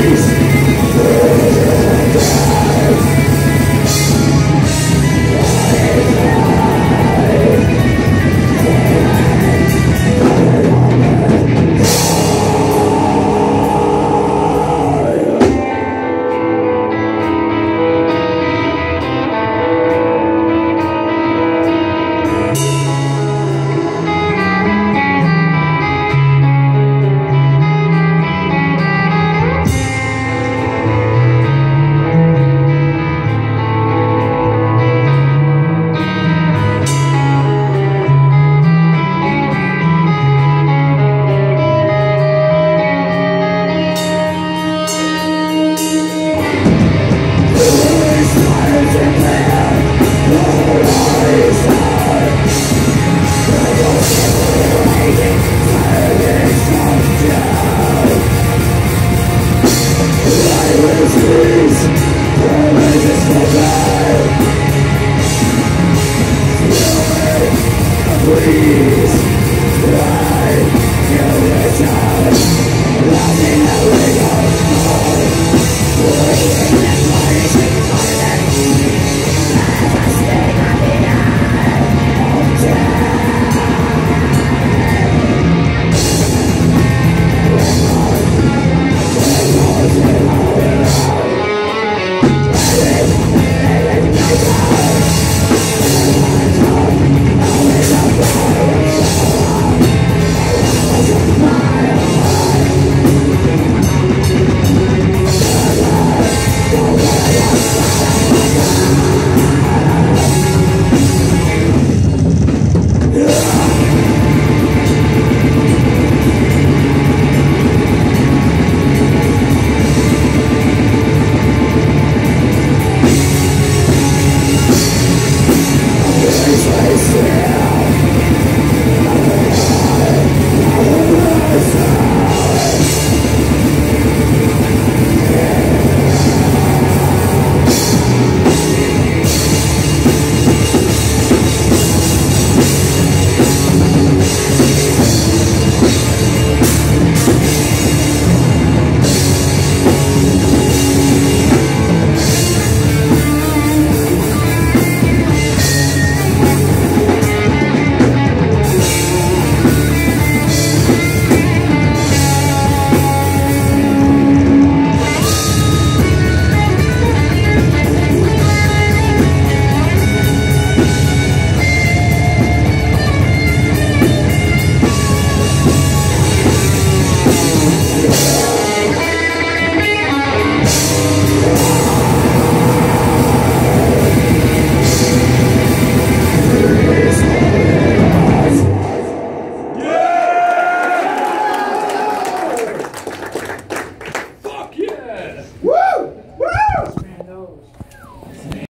please.